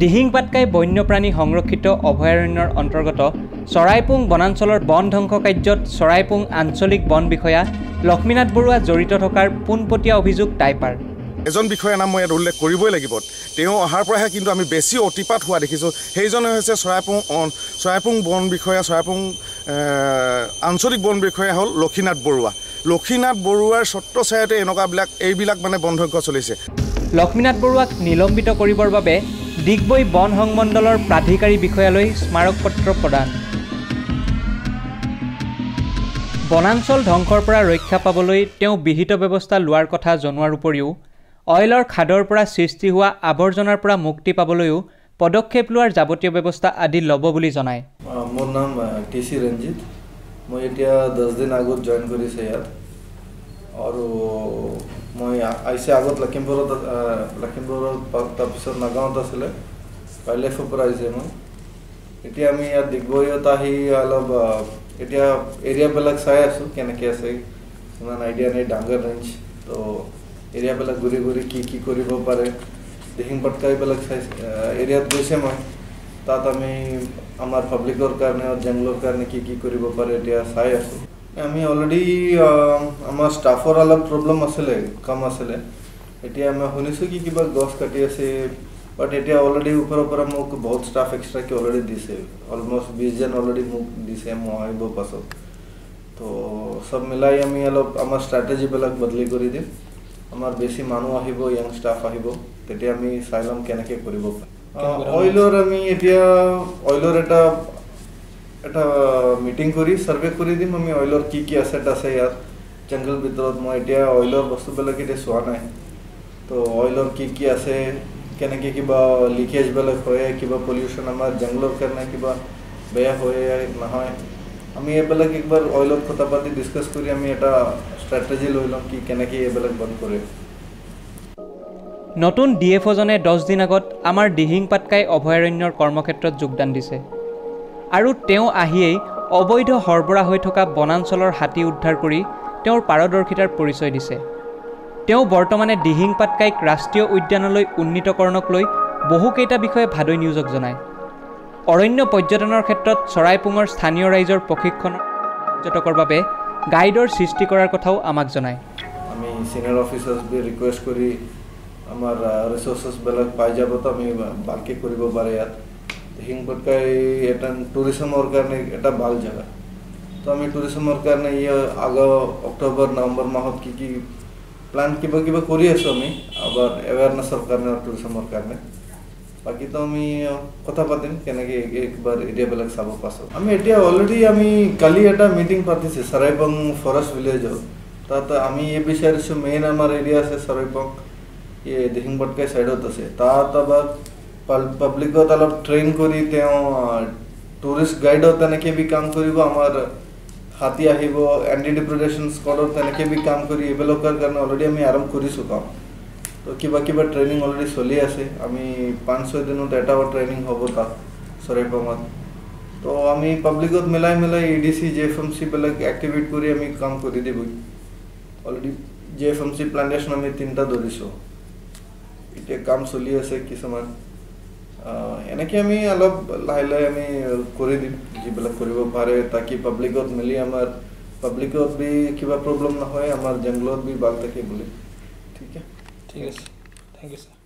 দিহিং পাটকাই বন্যপ্ৰাণী সংৰক্ষিত অভয়াৰণ্যৰ অন্তৰ্গত চৰাইপুং বনাঞ্চলৰ বন ধ্বংস কাৰ্যত চৰাইপুং আঞ্চলিক বন বিষয়া লক্ষ্মীনাথ বৰুৱা জড়িত থকাৰ পোনপটীয়া অভিযোগ টাইপাৰ। এজন বিষয়াৰ নাম মই ইয়াত উল্লেখ কৰিবই লাগিব। তেওঁ অহাৰ পৰাহে কিন্তু আমি বেছি অতিপাত হোৱা দেখিছোঁ। সেইজনে হৈছে চৰাইপুং চৰাইপুং বন বিষয়া চৰাইপুং আঞ্চলিক বন বিষয়া হ'ল লক্ষীনাথ বৰুৱা। লক্ষীনাথ বৰুৱাৰ ছত্ৰছায়াতে এনেকুৱাবিলাক এইবিলাক মানে বন্ধক্য চলিছে। লক্ষ্মীনাথ বৰুৱাক নিলম্বিত কৰিবৰ বাবে ডিগবৈ বন সংমণ্ডলৰ প্ৰাধিকাৰী বিষয়ালৈ স্মাৰকপত্ৰ প্ৰদান। বনাঞ্চল ধ্বংসৰ পৰা ৰক্ষা পাবলৈ তেওঁ বিহিত ব্যৱস্থা লোৱাৰ কথা জনোৱাৰ উপৰিও অইলৰ খাদৰ পৰা সৃষ্টি হোৱা আৱৰ্জনাৰ পৰা মুক্তি পাবলৈও পদক্ষেপ লোৱাৰ যাৱতীয় ব্যৱস্থা আদি ল'ব বুলি জনায়। মোৰ নাম টি চি ৰঞ্জিত। মই এতিয়া দহ দিন আগত জইন কৰিছোঁ ইয়াত। আৰু মই আহিছে আগত লখিমপুৰত লখিমপুৰত তাৰপিছত নগাঁৱত আছিলে। ৱাইল্ড লাইফৰ পৰা আহিছে মই। এতিয়া আমি ইয়াত ডিগবৈত আহি অলপ এতিয়া এৰিয়াবিলাক চাই আছোঁ কেনেকৈ আছে। ইমান আইডিয়া নাই ডাঙৰ ৰেঞ্জ তো এৰিয়াবিলাক ঘূৰি ঘূৰি কি কি কৰিব পাৰে। দিহিং পটকাইবিলাক চাই এৰিয়াত গৈছে মই। তাত আমি আমাৰ পাব্লিকৰ কাৰণে জেংলৰ কাৰণে কি কি কৰিব পাৰে এতিয়া চাই আছোঁ। আমি অলৰেডি আমাৰ ষ্টাফৰ অলপ প্ৰব্লেম আছিলে কাম আছিলে। এতিয়া আমি শুনিছোঁ কি কিবা গছ কাটি আছে বাট এতিয়া অলৰেডি ওপৰৰ পৰা মোক বহুত ষ্টাফ এক্সট্ৰাকৈ অলৰেডি দিছে। অলমষ্ট বিছজন অলৰেডি মোক দিছে মই আহিব পাছত। তো চব মিলাই আমি অলপ আমাৰ ষ্ট্ৰেটেজিবিলাক বদলি কৰি দিম। আমাৰ বেছি মানুহ আহিব য়াং ষ্টাফ আহিব তেতিয়া আমি চাই ল'ম কেনেকৈ কৰিব পাৰিম অইলৰ আমি এতিয়া অইলৰ এটা এটা মিটিং কৰি ছাৰ্ভে কৰি দিম আমি অইলৰ কি কি এছেট আছে ইয়াত। জংগল ভিতৰত মই এতিয়া অইলৰ বস্তুবিলাক এতিয়া চোৱা নাই। তো অইলৰ কি কি আছে কেনেকৈ কিবা লিকেজবিলাক হয় কিবা পলিউশ্যন আমাৰ জংগলৰ কাৰণে কিবা বেয়া হয় নহয়। আমি এইবিলাক একবাৰ অইলত কথা পাতি ডিছকাছ কৰি আমি এটা ষ্ট্ৰেটেজি লৈ ল'ম কি কেনেকৈ এইবিলাক বন্ধ কৰে। নতুন ডি এফ অ'জনে দহ দিন আগত আমাৰ দিহিং পাটকাই অভয়াৰণ্যৰ কৰ্মক্ষেত্ৰত যোগদান দিছে। আৰু তেওঁ আহিয়েই অবৈধ সৰবৰাহ হৈ থকা বনাঞ্চলৰ হাতী উদ্ধাৰ কৰি তেওঁৰ পাৰদৰ্শিতাৰ পৰিচয় দিছে। তেওঁ বৰ্তমানে দিহিং পাটকাইক ৰাষ্ট্ৰীয় উদ্যানলৈ উন্নীতকৰণক লৈ বহুকেইটা বিষয়ে ভাদৈ নিউজক জনায়। অৰণ্য পৰ্যটনৰ ক্ষেত্ৰত চৰাইপুঙৰ স্থানীয় ৰাইজৰ প্ৰশিক্ষণৰ পৰ্যটকৰ বাবে গাইডৰ সৃষ্টি কৰাৰ কথাও আমাক জনায়। আমি চিনিয়ৰ অফিচাৰ্ছ বি ৰিকুৱেষ্ট কৰি আমাৰ ৰিচোৰ্চেছবিলাক পাই যাব তো আমি ভালকৈ কৰিব পাৰে ইয়াত। হিং পটকাই এটা টুৰিজমৰ কাৰণে এটা ভাল জেগা তো আমি টুৰিজমৰ কাৰণে ই আগ অক্টোবৰ নৱেম্বৰ মাহত কি কি প্লান কিবা কিবা কৰি আছোঁ আমি আবাৰ এৱেৰনেছৰ কাৰণে টুৰিজমৰ কাৰণে বাকী তো আমি কথা পাতিম কেনেকৈ একবাৰ এৰিয়াবিলাক চাব পাছত আমি এতিয়া অলৰেডি আমি কালি এটা মিটিং পাতিছে চৰাইবং ফৰেষ্ট ভিলেজত তাত আমি এই বিচাৰিছোঁ মেইন আমাৰ এৰিয়া আছে চৰাইবং এই দিহিং বটকাই ছাইডত আছে তাত আবাৰ পাব্লিকত অলপ ট্ৰেইন কৰি তেওঁ টুৰিষ্ট গাইডত তেনেকৈ বি কাম কৰিব আমাৰ হাতী আহিব এণ্টি ডিপ্ৰেডেশ্যন স্কোৱাডত তেনেকৈ বি কাম কৰি এইবিলাকৰ কাৰণে অলৰেডি আমি আৰম্ভ কৰিছোঁ কাম তো কিবা কিবা ট্ৰেইনিং অলৰেডি চলি আছে আমি পাঁচ ছয় দিনত এটা ট্ৰেইনিং হ'ব তাত চৰাইপাঙত তো আমি পাব্লিকত মিলাই মিলাই E D C J F M চিবিলাক activate কৰি আমি কাম কৰি দিবই already J F M C plantation আমি তিনিটা ধৰিছোঁ এতিয়া কাম চলি আছে কিছুমান এনেকৈ আমি অলপ লাহে লাহে আমি কৰি দিম যিবিলাক কৰিব পাৰে তাকি পাব্লিকত মিলি আমাৰ পাব্লিকত বি কিবা প্ৰব্লেম নহয় আমাৰ জংগলত বি ভাল থাকে বুলি। ঠিক আছে? ঠিক আছে। Thank U sir